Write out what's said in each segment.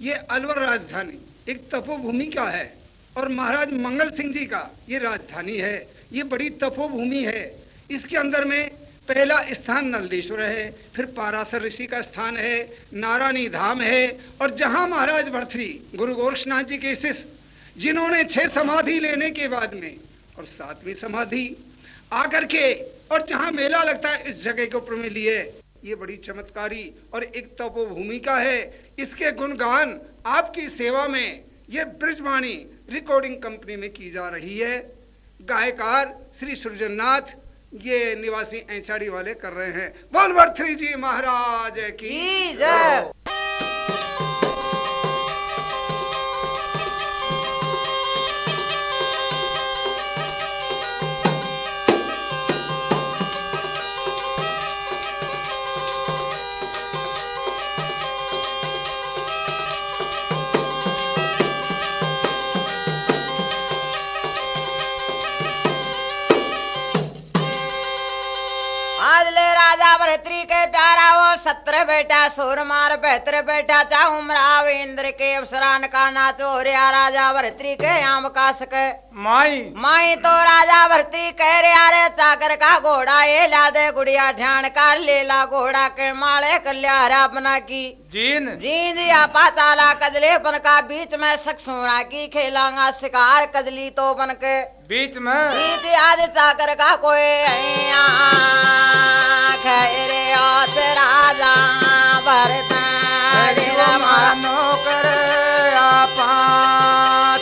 ये अलवर राजधानी, एक तपोभूमि का है। और महाराज मंगल सिंह जी का ये राजधानी है। ये बड़ी तपोभूमि है। इसके अंदर में पहला स्थान नलदेश्वर है, फिर पारासर ऋषि का स्थान है, नारायणी धाम है, और जहाँ महाराज भरथरी गुरु गोरक्षनाथ जी के शिष्य, जिन्होंने छह समाधि लेने के बाद में, और सातवीं समाधि, आकर के, और जहाँ मेला लगता है, इस जगह के ऊपर में लिए। ये बड़ी चमत्कारी और एक तपो भूमिका है। इसके गुणगान आपकी सेवा में ये ब्रिजवाणी रिकॉर्डिंग कंपनी में की जा रही है। गायकार श्री सृजननाथ ये निवासी ऐसाड़ी वाले कर रहे हैं। वन वर थ्री जी महाराज की जय। सत्र बेटा सुर मार बेहतर बेटा चाहू मराव इंद्र के अवसरान का नाचो रिया राजा भरतरी के आम का सके माई। माई तो राजा भरतरी कह रे अरे चाकर का घोड़ा ये ला दे गुड़िया ध्यान कर ले ला घोड़ा के माले कल्या हरा अपना की। जीन। जीन या पाताला कजले बन का बीच में सखसोना की खेलांगा शिकार कजली तो बन के। बीच में। बीत आज चाकर का कोई खैरे राजा भरत नौकर आपा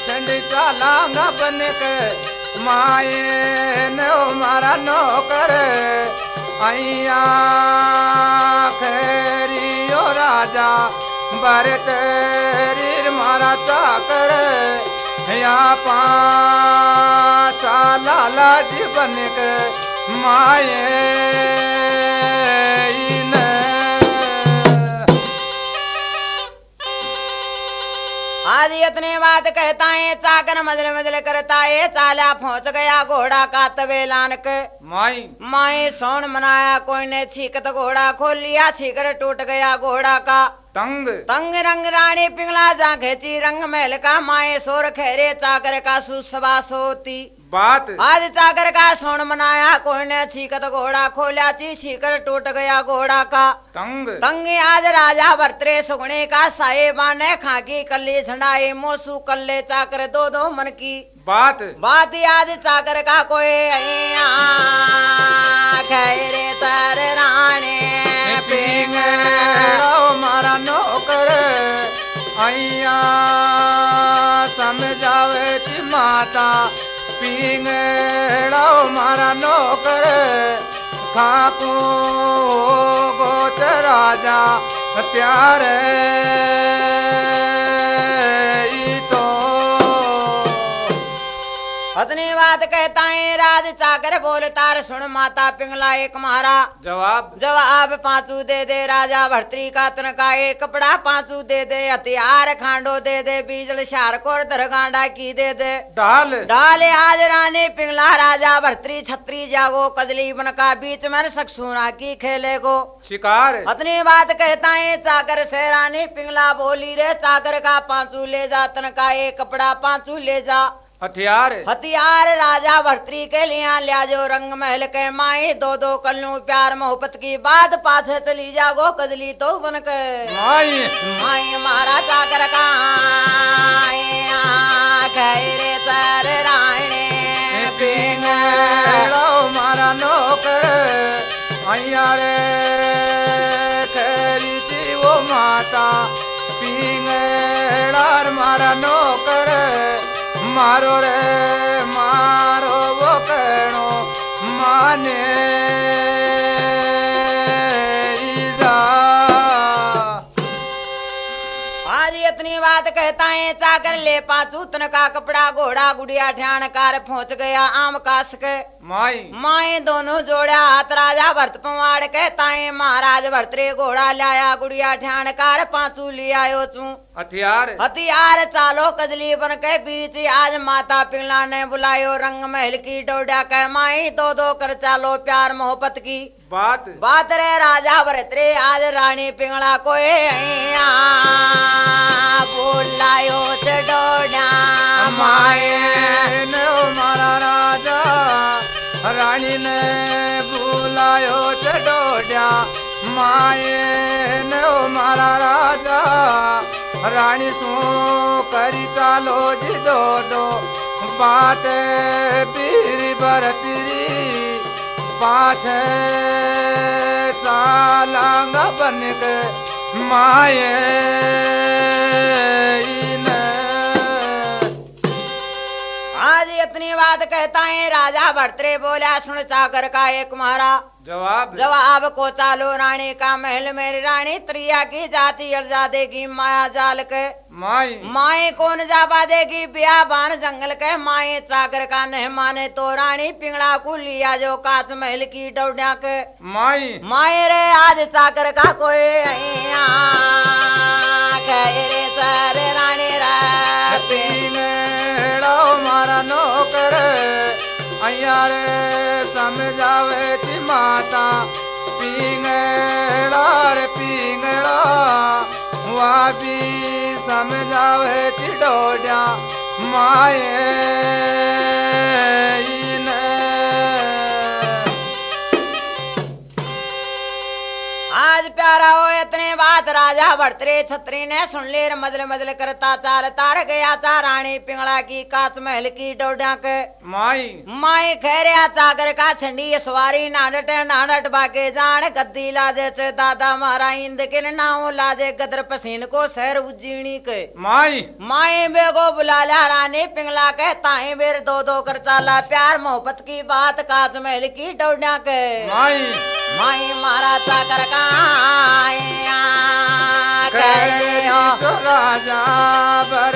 ठंड चालांगा बन के माए नो मारा नौकर। अया ओ राजा भरत मारा चाकर। या पा लाला जीवन के माए आज इतने बात कहता है चाकर मजल मजल करता है चाला पहुँच गया घोड़ा का तबेलान के माई। माई सोन मनाया कोई ने छीकत घोड़ा खोल लिया छीकर टूट गया घोड़ा का। तंग तंग रंग रानी पिंगला जा खेची रंग महल का माए सोर खेरे चाकर का सुसवा सोती। बात। आज चाकर का सोन मनाया कोई ने छीकत घोड़ा खोलिया थी छीकर टूट गया घोड़ा का। तंग तंग आज राजा भरतरे सुगणे का साहेबा ने खाकी कल्ली झंडाए मोसू कल्ले चाकर दो दो मन की। बात। बात आज चाकर का कोई खैरे तर राणे पिंग। मारा नौकर अया समझावे माता पिंगड़ो मारा नौकर खाकू गोच राजा प्यारे। अतनी बात कहता है राज चाकर बोल तार सुन माता पिंगला एक मारा। जवाब? जवाब पांचू दे दे राजा भर्तरी का तनका एक कपड़ा पांचू दे दे हथियार खांडो दे दे बीजल शार को दरगांडा की दे दे। डाल। डाले आज रानी पिंगला राजा भर्तरी छत्री जागो कदली बन का बीच में सकसूना की खेले को शिकार। अतनी बात कहता है चाकर से रानी पिंगला बोली रे चाकर का पांचू ले जा तनका एक कपड़ा पांचू ले जा। हथियार। हथियार राजा भर्तरी के लिया लिया जो रंग महल के माई दो दो कल्लू प्यार मोहब्बत की बात पाथे चली जागो कदली तो बन के। माई। माई मारा चाकर का खैरे तर राणे मारा नौकर। अया रे खरी थी वो माता। पिंगड़ार मारा नौकर। मारो रे मारो वो कहणो इतनी बात कहता है चाकर ले पाचू तन का कपड़ा घोड़ा गुड़िया ध्यान कार पहुँच गया आम कास के माई माए दोनों जोड़ा हाथ राजा भरत पवाड़ के ताए महाराज भरतरे घोड़ा लाया गुड़िया ध्यान कार पाचू ले आयो चू हथियार। हथियार चालो कजली बन के बीच आज माता पिंगला ने बुलायो रंग महल की डोडा कह माई दो दो कर चालो प्यार मोहब्बत की। बात। बात रे राजा भरतरे आज रानी पिंगला को माए ने ओ मारा राजा। रानी सो करी कालो जी दो दो। बात पीर बरतरी। पाछ सालांग बन के माए। इतनी बात कहता है राजा भरतरे बोला सुन सागर का एक मारा। जवाब जवाब को चालो रानी का महल मेरी रानी त्रिया की जाति अड़जा देगी माया जाल के। माई। माए कौन जाबा देगी बिया बान जंगल के। माए सागर का नह माने तो रानी पिंगला को लिया जो काच महल की डोडिया के। माई। माए रे आज सागर का कोई मारे समझावे कि माता पींगड़ा रे पींगड़ा हुआ भी समझावे कि डोडा माए। प्यारा हो इतने बात राजा भरतरे छत्री ने सुन ले मजल मजल करता चाल तार गया था रानी पिंगला की काच महल की डोडा के। माई। माई खैरिया चागर का छंडी सवारी नानट नानट बाके जान गद्दी लाजे चे दादा मारा इंद के नाव लाजे गदर पसीन को शहर उजीणी के। माई। माई बेगो बुला ला रानी पिंगला के ताए बेर दो दो कर चाला प्यार मोहब्बत की बात काच महल की डोडा के। माई। माई मारा चाकर का माया राजा पर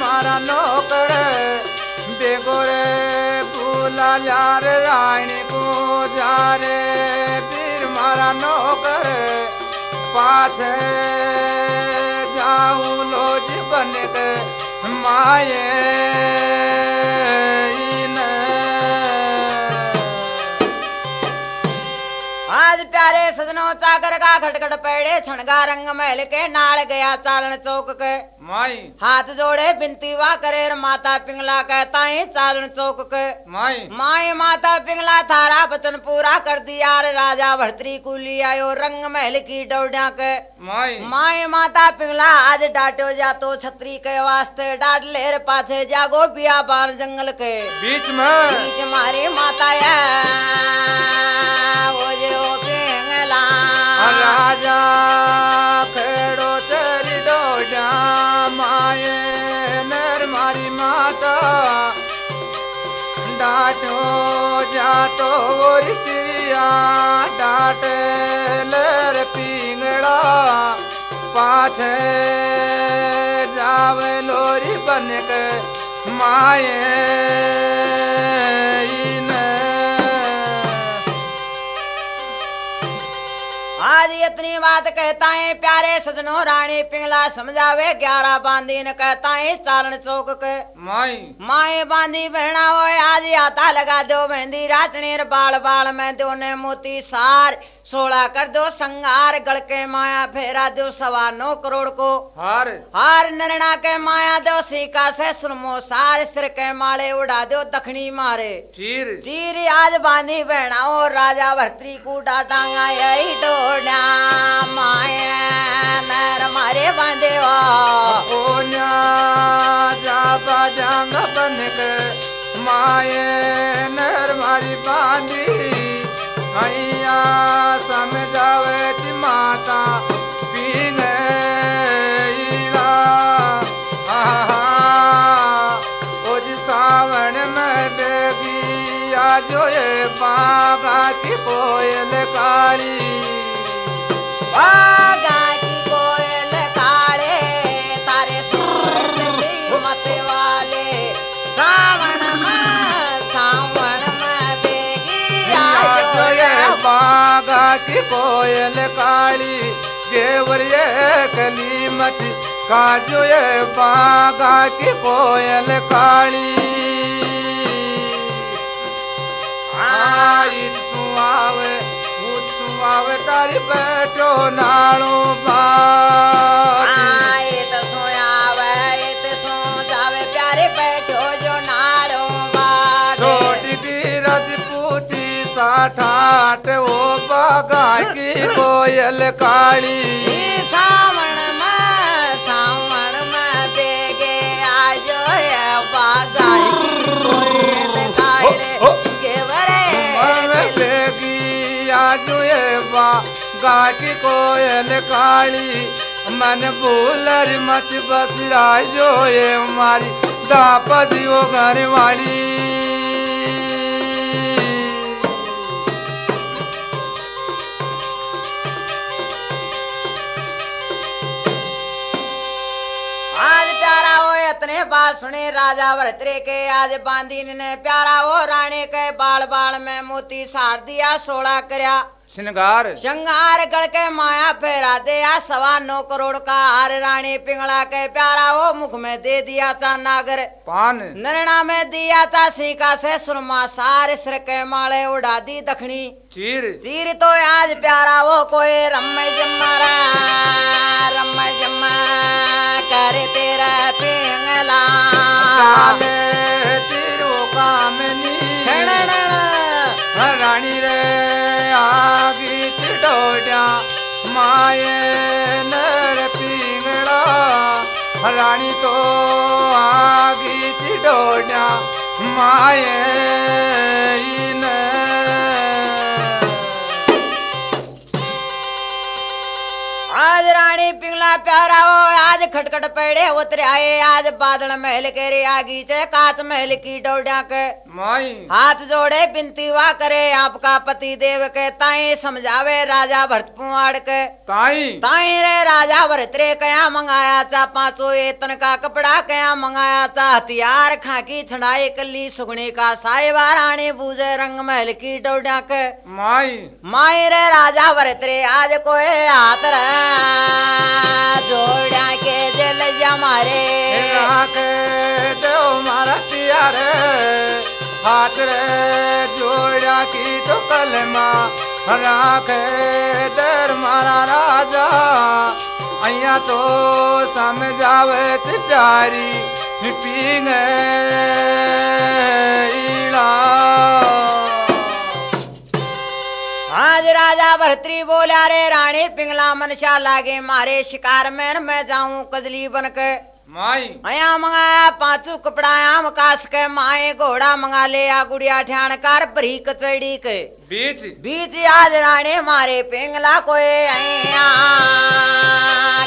मारा नौकर बेगोरे भूला यार रानी को जा फिर मारा नौकर पाथ जाऊ लोज बन के माये आज प्यारे सजनो चाकर का खटखट पेड़े छणगा रंग महल के नाल गया चालन चौक के। माई। हाथ जोड़े बिनती वा करे माता पिंगला कहता है चालन चौक के। माई। माई माता पिंगला थारा वचन पूरा कर दिया राजा भरतरी को लिया रंग महल की डोडा के। माई। माई माता पिंगला आज डाटो जा तो छतरी के वास्ते डाट लेर पाथे जागो बिया बाल जंगल के। बीच में। बीच मारी माता है वो चेंगला राजा खेड़ो तेरिडो नर मारी माता। डाटो जातो चिड़िया, डाट लर पिंगड़ा पाथे जावे लोरी बनक माए आज इतनी बात कहता है प्यारे सजनों रानी पिंगला समझावे ग्यारह बांधी न कहता है चालन चौक के માઈ माए बांधी बहना हो आज आता लगा दो मेहंदी राचनेर बाल बाल में दो ने मोती सार सोलह कर दो संगार गढ़ के माया फेरा दो सवा नौ करोड़ को। हार। हार नरणा के माया दो सीका से सुरमो सार सिर के माले उड़ा दो दखनी मारे। चीर। चीर आज बानी बहना राजा भरतरी को डाटा यही डोडा माया नर मारे बांधे ओ जा बन नर मारी बांधी। मैया समझावे माता पीने सावन में बेबी आज बाबा की कोयल काली आ कोयल काली गेवर ये कली मत काजो बागा की कोयल काली। आई सुआवे सुआवे तारी बैठो नाड़ो बात कोयल काली सावण में सावण में देगे आजो ये कोयल काले मन आजू भूलर मच बस राजो ये मारी दापदी वो घर वाली बात सुने राजा भरतरे के आज बांदी ने प्यारा वो रानी के बाल बाल में मोती सार दिया सोड़ा करया श्रृंगार। श्रृंगार गढ़ के माया फेरा दे सवा नौ करोड़ का हार रानी पिंगला के प्यारा वो मुख में दे दिया था नागर। पान। नरना में दिया था सीका से सुरमा सारे सिर के माले उड़ा दी दखनी। चीर। चीर तो आज प्यारा वो कोई रम जमरा रम जमा कर तेरा पिंगला। चीर वो कामनी रानी रे आगी चिडोड्या माये नर पिंगड़ा रानी तो आगी चिडोड्या माये इन आज रानी पिंगला प्यारा हो आज खटखट पेड़े उतरे आए आज बादल महल के रे आगी चे काच महल की डोड्या के। माई। हाथ जोड़े बिनती वा करे आपका पति देव के ताई समझावे राजा भरत पुआड़ के। ताई। ताई रे राजा भरतरे कया मंगाया चा पांचो एतन का कपड़ा कया मंगाया चा हथियार खाकी छड़ाई कली सुगनी का साहिबा रानी बूझे रंग महल की डोड्या के। माई। माई रे राजा भरतरे आज कोई हाथ रे जोड़ा के जल जमारे। राख दो मारा प्यार हाथ रे जोड़ा की तो कलमा। राख दर मारा राजा। अया तो समझावे प्यारी। पींग आज राजा भरतरी बोला रे रानी पिंगला मनशा लागे मारे शिकार में मैं जाऊँ कजली बन के माई। अया मंगाया पांचू कपड़ा आम कास के माए घोड़ा मंगा ले आ गुड़िया ठाण कार भरी कचड़ी के। बीच। बीच आज रानी मारे पिंगला कोई अया।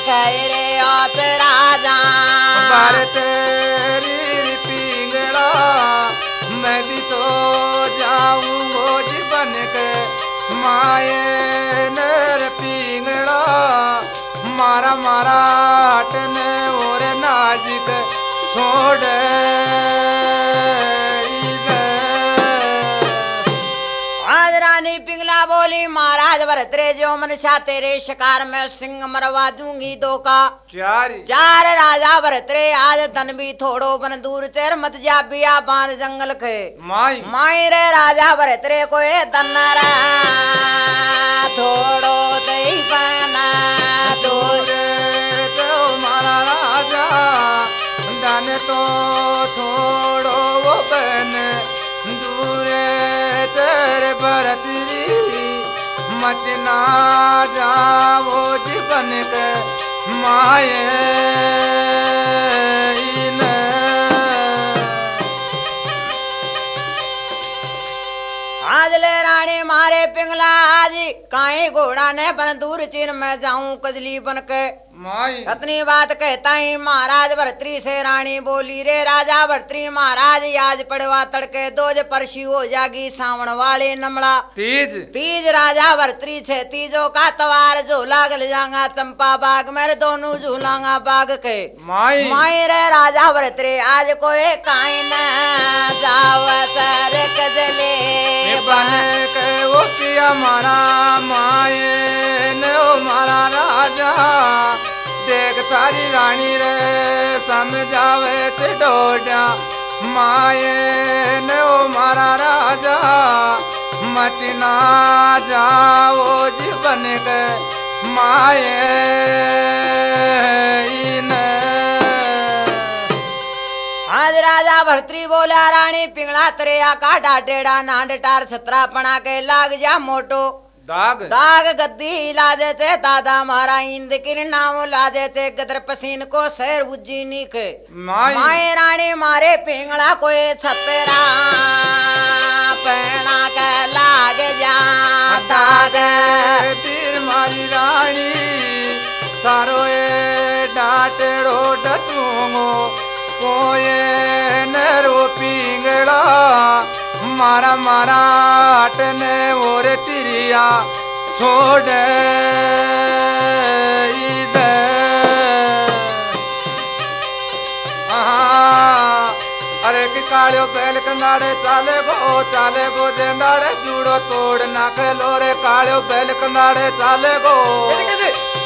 कह रे औत राजा। बार तेरी पिंगड़ा मैं भी तो जाऊँ गोज बन के माए नर पिंगड़ा मारा मारा हटने और नाजिक छोड़। बोली महाराज भरतरे जो मनशा तेरे शिकार में सिंह मरवा दूँगी दो का। चार। चार राजा भरतरे आज तन भी थोड़ो बन दूर चेर मत जा बिया बान जंगल के। माई। माई रे राजा भरतरे को ए थोड़ो दई बना दूर तो मारा राजा। धन तो थोड़ो वो बन दूरे तेरे बरतरी मत ना जाओ जीवन के माए इन। आज ले रानी मारे पिंगला आज काई घोड़ा ने बन दूर चीन में जाऊँ कजली बन के माई। अपनी बात कहता ही महाराज भरतरी से रानी बोली रे राजा भरतरी महाराज आज पड़वा तड़के दोज परशी हो जागी सावण वाले नमला तीज। तीज राजा भरतरी छे तीजो का तवार झूला गल जांगा चंपा बाग मेरे दोनों झूलांगा बाग के। माई। माई रे राजा भरतरे आज कोई काई न जाव सर कजले बन के वो किया मारा माए ने ओ मारा राजा। देख तारी रानी रे, समझावे ते डोडा। माए ने ओ मारा राजा मटना जाओ जीवन के। माए भरतरी बोला, रानी पिंगला तरेया का डाटेड़ा नांड टार छतरा पना के लाग जा मोटो। दाग। दाग गद्दी लाजे चे दादा मारा इंद नाम लाजे चे गदर पसीन को शेर उज्जी नीक। माए रानी मारे पिंगला कोई छतरा पेना के लाग जा दाग। तीर मारी रानी तारो ए डाटेड़ो डटूंगो कोये नरो पिंगड़ा मारा मारा अटने और तिरिया छोड़ अरे कि कालियो बैल चाले गो चाले गो जेंदाड़े जूड़ो तोड़ नाख लोरे कालियो बैल कंगाड़े चाले गो।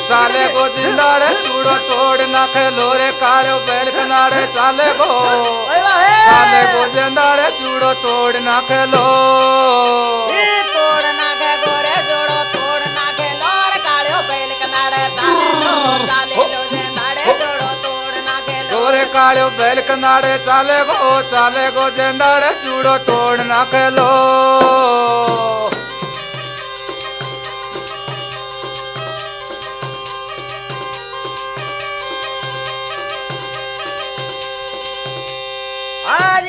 चाले गो जिंदाड़े जूड़ो तोड़ नाख लोरे कालियो बैल कंगाड़े चाले गो। चाले गो जेंदाड़े जूड़ो तोड़ तोड़ ना के गोरे जोड़ो तोड़ ना गो लोर कालियो बैल कनाड़े ताले लो ताले लो जे नाड़े जोड़ो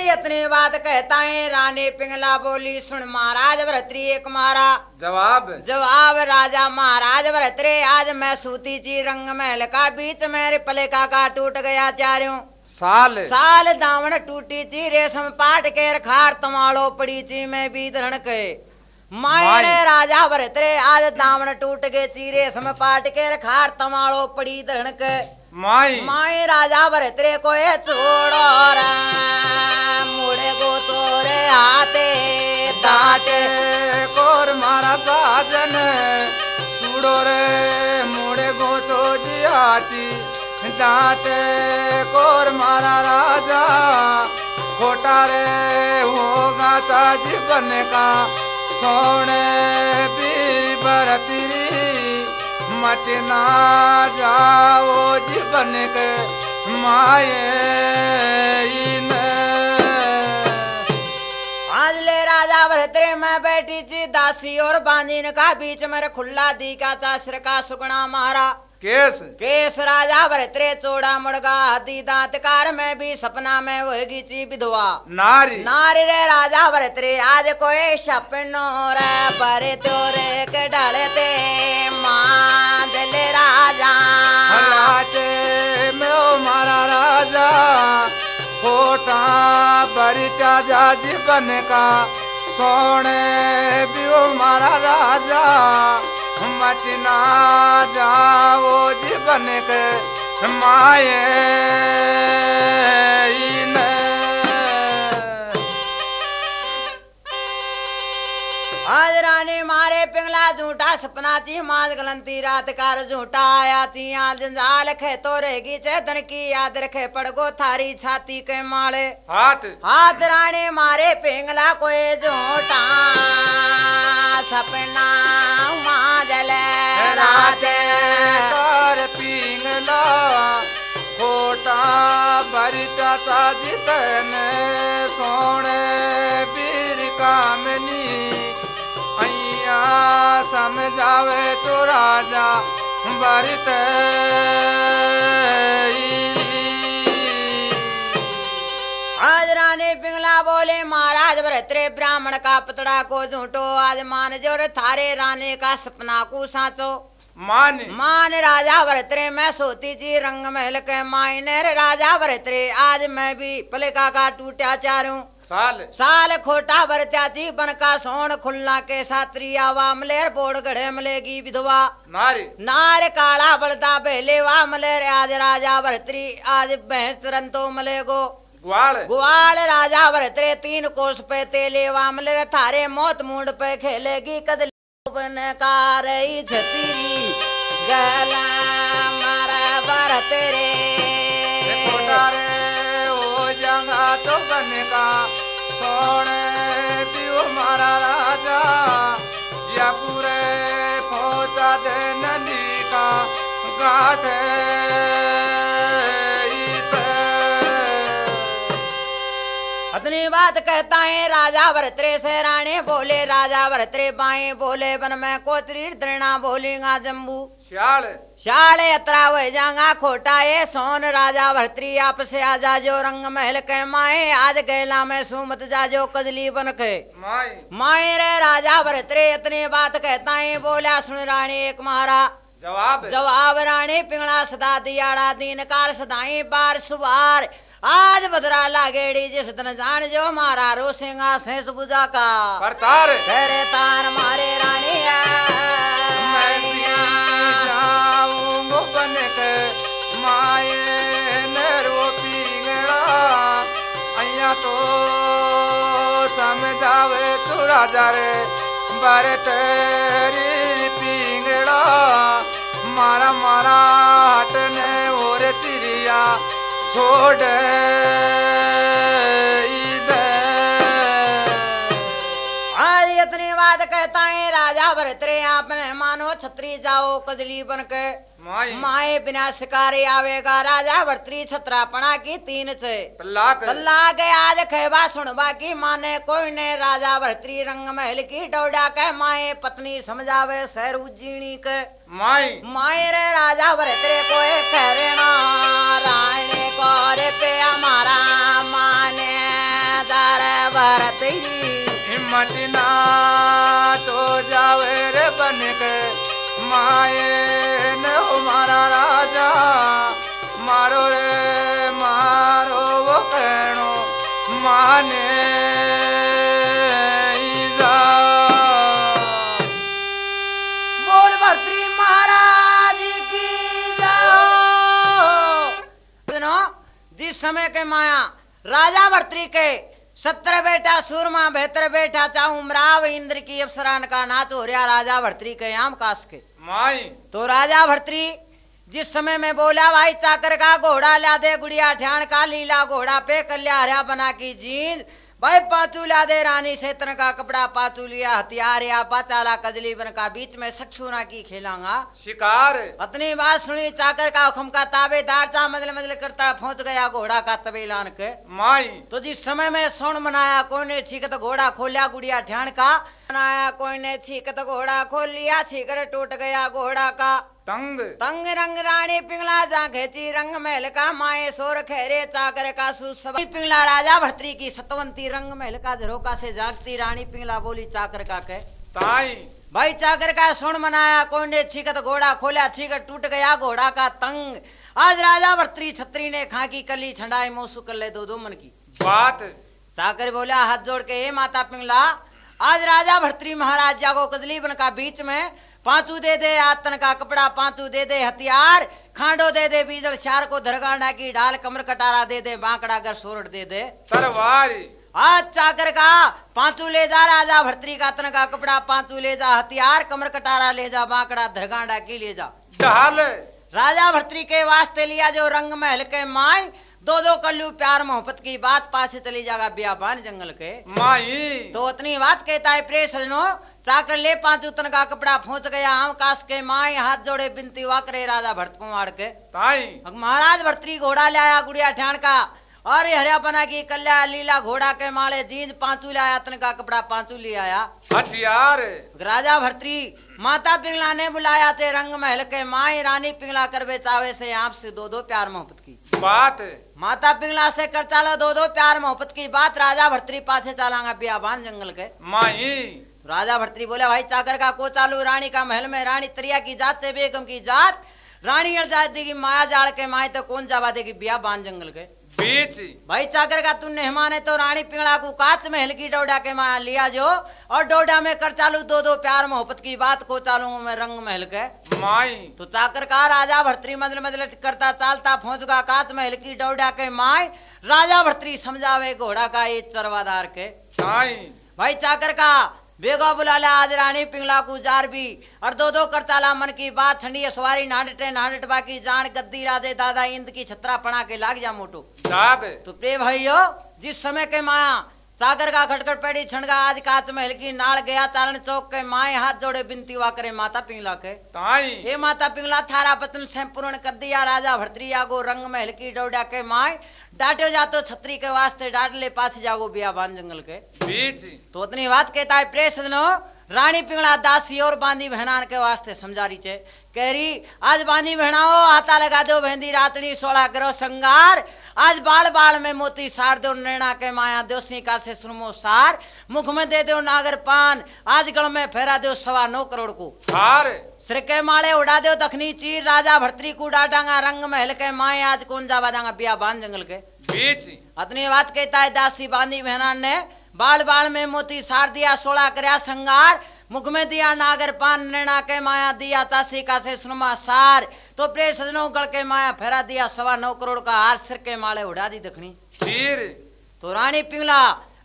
इतनी बात कहता है रानी पिंगला बोली सुन महाराज भरतरी एक मारा। जवाब? जवाब राजा महाराज भरतरे आज मैं सूती जी रंग महल का बीच मेरे पले का का टूट गया चारों। साल? साल दावण टूटी ची रेशम पाट के रखार तमाड़ो पड़ी ची मैं भी धरण के मायने राजा भरतरे आज दावण टूट गए ची रेशम पाट के खार तमाड़ो पड़ी धरण के माई। माई राजा भरतरे को ये छोड़ो रा मुड़े गो तोरे हाथे दांते। कोर मारा साजन सुड़ो रे मुड़े गोटो जियाती दांते कोर मारा राजा खोटा रे होगा ता जीवन का सोने पीर बरती मटना जाओ जीवन के आज राजा भरतरे में बैठी थी दासी और बांदीन का बीच में खुला दी का तासर का सुगना मारा। केस? केस राजा भरतरे चोड़ा मुड़गा हाथी दांत कार में भी सपना में होगी ची विधवा। नारी? नारी रे राजा भरतरे आज कोई सपनो रे बरे तोरे के डाले ते माँ दिल राजा। हलाटे में ओ मारा राजा खोटा बरिता जा जीवन का सोने भी ओ मारा राजा। मचना जाओ जीवन के माये ने। आज रानी मारे पिंगला झूठा सपना थी माज गलंती रात कार झूठा आया थी। आज जंजाल खे तो रहेगी चेतन की याद रखे पड़गो थारी छाती के माले। हाथ? हाथ रानी मारे पिंगला कोई झूठा सपना माजल रात। कर पिंगला खोटा बरिता साजी तन सोने बीर कामनी। समझावे तो राजा बरित आज रानी पिंगला बोले महाराज भरतरे ब्राह्मण का पतड़ा को झूठो आज मान ज़ोर थारे रानी का सपना को साचो। मान। मान राजा भरतरे मैं सोती जी रंग महल के मायने। राजा भरतरे आज मैं भी पलिका का टूटा चारू। साल। साल खोटा भरत्या जी बन का सोन खुलना के सात्री आवा मलेर बोड़ गढ़े मलेगी विधवा। नारी। नार काला बलदा पहले वा मलेर आज राजा भरतरी आज भैंस रंतो मलेगो। ग्वाल। ग्वाल राजा भरतरे तीन कोस पे तेले वा मलेर थारे मौत मुंड पे खेलेगी कदली। कारई छतरी गला मारा भरतरे तो बनेगा सोने दियो मारा राजा। या पूरे खोता दे नंदी का। गाते इतनी बात कहता है, राजा भरतरे से राणे बोले, राजा भरतरे बाए बोले, बन में कोतरी दृणा बोलेगा जम्बू श्याल शाल यत्रा वह जांगा खोटा ये सोन राजा भरतरी आप से आजा जो रंग महल के माए आज गैला में सुमत जा जो कजली बन के। माई माए रे राजा भरतरे इतनी बात कहता है बोला सुन रानी एक महारा। जवाब जवाब रानी पिंगला सदा दियाड़ा दीन कार सदाई बार सुबार आज बदरा लागेड़ी जिस दिन जान जो मारा रो सिंगा शेष बुझा का। तार मारे रानी माए नरो पिंगड़ा अया तो समझावे तू राजा रे, बारे तेरी पिंगड़ा मारा मारा हटने और तिरिया, छोड़ कहता है राजा भरतरे आपने मानो छत्री जाओ कदली बन के माए बिना शिकारी आवेगा राजा भरतरी छत्रापना की तीन से। कल्ला के आज कहवा सुनबा की माने कोई ने। राजा भरतरी रंग महल की डोडा के माए पत्नी समझावे शहर उज्जीणी के। माए माए रे राजा भरतरे को रानी को रे पे हमारा माने दर भरत हिम्मत ना तो जावे रे बन के माए न हमारा राजा। मारो रे, मारो वो कहनो माने समय के माया राजा भरतरी के सत्र बेटा सूरमा बेहतर बेटा चाहू मराव इंद्र की अफसरान का ना हो रहा राजा भरतरी के आम कास के। माई। तो राजा भरतरी जिस समय में बोला भाई चाकर का घोड़ा ला दे गुड़िया ध्यान का लीला घोड़ा पे कल्या हरिया बना की जींद। भाई पाचू ला दे रानी सेतन का कपड़ा पाचू लिया हथियार या पाचाला कजली बन का बीच में सक्षुना की खेलांगा। शिकार। अपनी बात सुनी चाकर का हुक्म का ताबेदार चा मजल मजल करता पहुँच गया घोड़ा का तबेलान के माई। तो जिस समय में सोन मनाया कोई ने छीकत घोड़ा खोलिया गुड़िया ध्यान का? मनाया कोई ने छीकत घोड़ा खोल लिया छीकर टूट गया घोड़ा का। तंग तंग रंग रानी पिंगला जा खेची रंग महल का माए सोर खेरे चाकर का सुसवा पिंगला राजा भर्तरी की सतवंती रंग महल का झरोका से जागती रानी पिंगला बोली चाकर का कह। ताई। भाई चाकर का सुन मनाया कौन ने छीकत घोड़ा खोला छीकत टूट गया घोड़ा का तंग। आज राजा भर्तरी छत्री ने खाकी कली छंडाई मोसू कर ले दो दो मन की। बात। चाकर बोला हाथ जोड़ के हे माता पिंगला आज राजा भर्तरी महाराज जागो कदली बन का बीच में पांचू दे दे आतन का कपड़ा पांचू दे दे हथियार खांडो दे दे बीजल शार को धरगांडा की डाल कमर कटारा दे दे बांकड़ा कर सोरठ दे दे। तलवार आज चाकर का पांचू ले जा राजा भर्तरी का तन का कपड़ा पांचू ले जा हथियार कमर कटारा ले जा बांकड़ा धरगांडा की ले जा। राजा भर्तरी के वास्ते लिया जो रंग महल के माय दो दो कल्लू प्यार मोहब्बत की बात पासे चली जागा बियाबान जंगल के। माई। तो उतनी बात कहता है प्रेस सजनो चाकर ले पाँच उतन का कपड़ा पहुँच गया हम कास के माए हाथ जोड़े बिनती वाकरे राजा भरत कुमार के। ताई। महाराज भर्तरी घोड़ा लाया गुड़िया ठाण का और ये हरिया बना की कल्या लीला घोड़ा के माले जींद पांचू लाया तन का कपड़ा पांचू ले आया। हथियार। राजा भर्तरी माता पिंगला ने बुलाया थे रंग महल के माई रानी पिंगला करवे चावे से आप से दो दो प्यार मोहब्बत की। बात। माता पिंगला से कर चालो दो दो प्यार मोहब्बत की बात राजा भर्तरी पाछे चालांगा बियाबान जंगल के। माई। राजा भर्तरी बोले भाई चाकर का को चालू रानी का महल में रानी त्रिया की जात से बेगम की जात। रानी जात देगी माया जाड़ के माए तो कौन जावा देगी? बिया बान जंगल के बीच। भाई चाकर का तू मेहमान है तो रानी पिंगला को काच महल की डोडा के माया लिया जो। और डोडा में कर चालू दो दो प्यार मोहब्बत की बात को चालू मैं रंग महल के माई। तो चाकर का राजा भर्तरी मदल मदल करता चालता पहुंचगा काच महल की डोडा के माए राजा भर्तरी समझावे घोड़ा का ये चरवादार के। भाई चाकर का बेगा बुलाला आज रानी पिंगला को जार भी। और दो दो करताला मन की बात ठंडी है, सवारी नाडटे नाडट बाकी जान गद्दी राधे दादा इंद की छतरा पड़ा के लाग जा मोटो। तो प्रे भाइयों जिस समय के माया सागर का खटखट पेड़ी छणगा आज काच महल की नाल गया चारण चौक के माए हाथ जोड़े बिनती हुआ करे माता पिंगला के। ताई। हे माता पिंगला थारा वतन से पूर्ण कर दिया राजा भरतरिया गो रंग महल की डोडा के माए। डांटो जातो छतरी के वास्ते डांट ले पाछ जागो बियाबान जंगल के। बीच तो उतनी बात कहता है प्रेस दिनो रानी पिंगला दासी और बांदी बहनान के वास्ते समझा रही छे। कह रही आज बांदी बहनाओ आता लगा दो बहंदी रातनी सोलह करो संगार आज बाल बाल में मोती सार दो नैना के माया दोसी का से सुनमो सार। मुख में दे दो नागर पान आज गल में फेरा दो सवा नौ करोड़ को। सिर। के माले उड़ा दो दखनी चीर राजा भरतरी को डाटांगा रंग महल के माए आज कौन जावा दांगा बिया बान जंगल के। बीच। अतनी बात कहता है दासी बांदी बहनान ने बाल बाल में मोती सार दिया सोलह करया संगार मुख में दिया नागर पान नैना के माया दिया तासी का से सुनमा सार। तो प्रे सजनों गल के माया फेरा दिया सवा नौ करोड़ का हार सिर के माले उड़ा दी दखनी। तो रानी पिंगला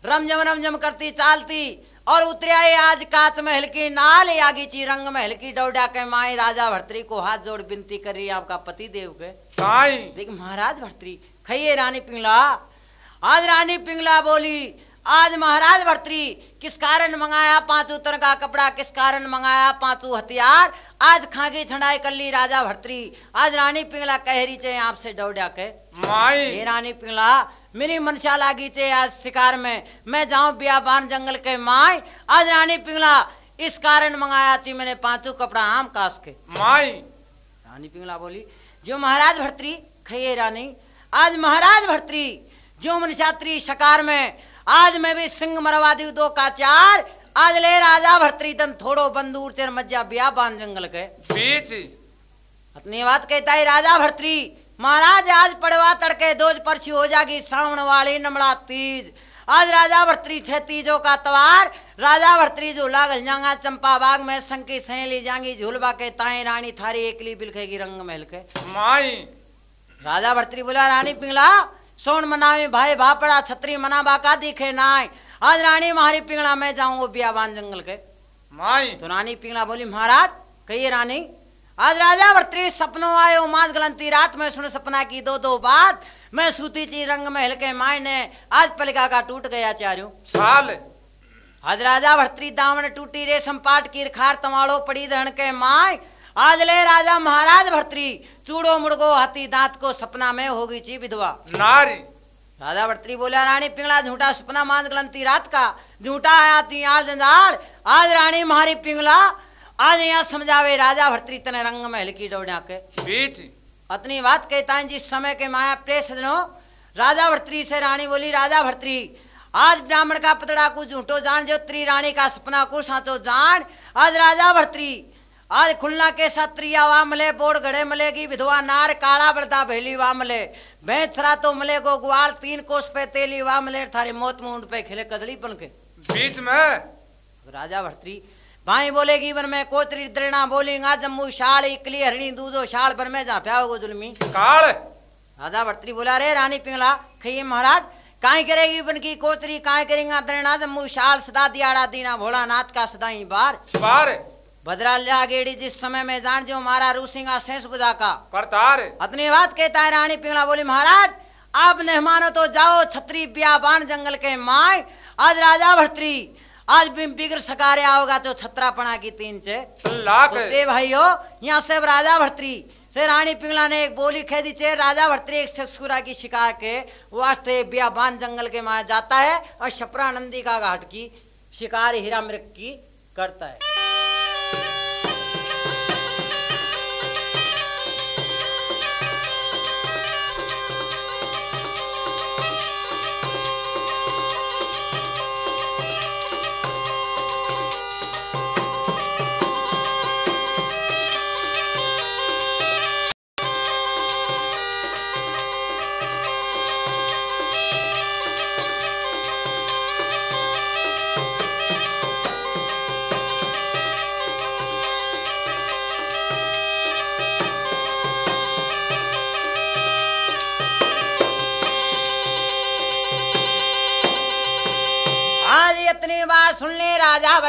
रमजम रमजम करती चालती और उतरिया आज काच महल की नाल यागी ची रंग महल की डौडा के माए राजा भर्तरी को हाथ जोड़ विनती कर रही आपका पति देव के। देख महाराज भर्तरी खइए रानी पिंगला। आज रानी पिंगला बोली आज महाराज भर्तरी किस कारण मंगाया पाँच उतर का कपड़ा किस कारण मंगाया पांचू हथियार? आज खागी छंडाई कर ली राजा भर्तरी आज रानी पिंगला कह रही चे आपसे डौडा के। माई। हे रानी पिंगला मेरी मनसा लागी चे आज शिकार में। मैं जाऊँ बियाबान जंगल के माय आज रानी पिंगला इस कारण मंगाया थी मैंने पाँचों कपड़ा आम कास के। माई। रानी पिंगला बोली जो महाराज भर्तरी खइए रानी। आज महाराज भर्तरी जो मनशात्री शिकार में आज मैं भी सिंह मरवा दी दो का चार। आज ले राजा भर्तरी तन थोड़ो बंदूर चर मज्जा बियाबान जंगल के। बीच। अपनी बात कहता है राजा भर्तरी महाराज आज पड़वा तड़के दोज परछी हो जागी सावण वाली नमड़ा तीज। आज राजा भर्तरी छह तीजों का तवार। राजा भर्तरी झूला घल जांगा चंपा बाग में संकी सहेली जांगी झूलबा के ताए रानी थारी एकली बिलखेगी रंग महल के। माई। राजा भर्तरी बोला रानी पिंगला सोन मनावे भाई भापड़ा छतरी मना बाका दिखे नाय आज रानी मारी पिंगला मैं जाऊँगा बियाबान जंगल के माई तो रानी पिंगला बोली महाराज कही रानी आज राजा वर्त्री सपनों आयो माज गलंती रात में सुन सपना की दो दो बात मैं सूती ची रंग महल के मायने आज पलिका का टूट गया चारू साल आज राजा भर्तरी दामन टूटी रेशम पाट की खार तमाड़ो पड़ी धन के माय आज ले राजा महाराज भर्तरी चूड़ो मुड़गो हाथी दांत को सपना में होगी ची विधवा। नारी। राजा भर्तरी बोला रानी पिंगला झूठा सपना मान गलंती रात का। झूठा आया ती आड़। जंजाड़ आज रानी मारी पिंगला। आज यहाँ समझावे राजा भर्तरी तने रंग महल की डोड़ा के। बीच। अपनी बात कहता है जिस समय के माया प्रेस सजनो राजा भर्तरी से रानी बोली राजा भर्तरी आज ब्राह्मण का पतड़ा को झूठो जान जो त्री रानी का सपना को साचो जान। आज राजा भर्तरी आज खुलना के सत्रिया वा मले बोड़ गड़े मलेगी विधवा नार काला बड़ता भेली वा मले। भैंसरा तो मले गो ग्वाल तीन कोस पे तेली वा मले थारे मौत मुंड पे खिले कदली पन के बीच में? राजा भर्तरी भाई बोलेगी वन में कोतरी दृणा बोलेगा जम्मू शाल इकली हरणी दूधो शाल पर में जा प्याओगो जुलमी। काल? राजा भर्तरी बोला रे रानी पिंगला खइए महाराज काय करेगी बन की कोतरी काय करेगा दृणा जम्मू शाल सदा दियाड़ा दीना भोला नाथ का सदाई बार। बार? भद्राल्या गेड़ी जिस समय में जान जो मारा रूसिंगा शेष बुझा का। करतार। अपनी बात कहता है रानी पिंगला बोली महाराज आप मेहमानो तो जाओ छतरी बियाबान जंगल के माय। आज राजा भर्तरी आज बिगड़ सकारे आओगा तो छत्रापना की तीन लाख तो प्रिय यहाँ से राजा भर्तरी से रानी पिंगला ने एक बोली खेदी चे राजा भर्तरी एक ससुरा की शिकार के वास्ते बियाबान जंगल के माया जाता है और शपरा नंदी का घाट की शिकार हीरा मृग की करता है।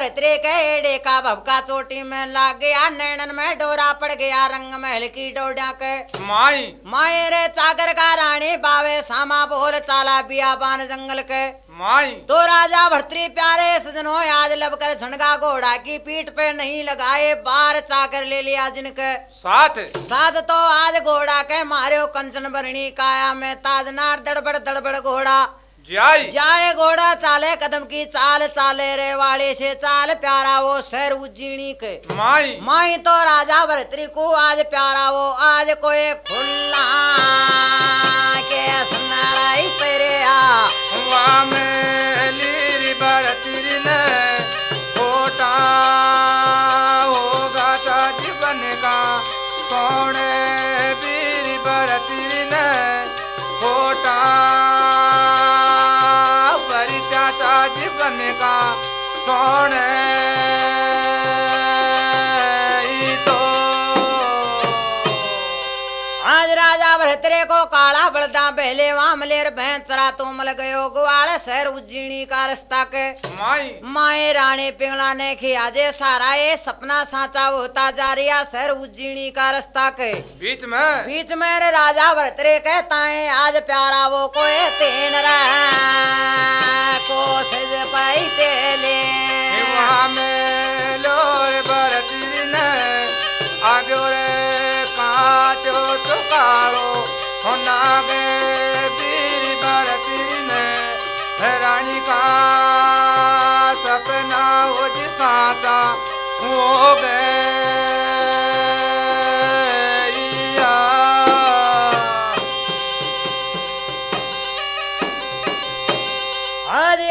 भरतरे के का भबका चोटी में लाग गया नैनन में डोरा पड़ गया रंग महल की डोडा के। माई। माए रे चाकर का रानी बावे सामा बोल चाला बियाबान जंगल के। माई। तो राजा भर्तरी प्यारे सजनो आज लब कर झुनगा घोड़ा की पीठ पे नहीं लगाए बार चाकर ले लिया जिनके साथ। साध तो आज घोड़ा के मारे कंचन भरणी काया में ताजनार दड़बड़ दड़बड़ घोड़ा। जाई जाए घोड़ा चाले कदम की चाल चाले रे वाले से चाल प्यारा वो शहर उज्जीणी के। माई। माई तो राजा भरतरी को आज प्यारा वो आज कोई खुल्ला के सुनाराई तेरे आ। में लीरी बरतीरी ने खोटा होगा जीवन का सोने बीरी बरतीरी ने खोटा सोने राजा को काला बलदा पहले वहाँ मलेर भैंसरा तो मल गयो। ग्वाल शहर उज्जीणी का रास्ता के। माई। माए रानी पिंगला ने खिया दे सारा ये सपना साचा होता जा रिया शहर उज्जीणी का रास्ता के। बीच में। बीच में रे राजा भरतरे कहता है आज प्यारा वो कोई तेन को पाई तेले। में ने आगे रे काचो तो कालो होना गे बीर बरती ने रानी का सपना हो जिसाता हो गया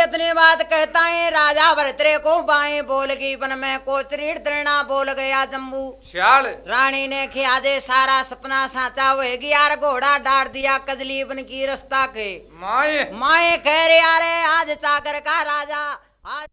इतनी बात कहता है राजा भरतरे को बाएँ बोल गई वन में कोचरी त्रिणा बोल गया जम्बू श्याल। रानी ने खिया दे सारा सपना साचा हुए यार घोड़ा डार दिया कजली बन की रस्ता के। माए। माए कह रहे यारे आज चाकर का राजा आज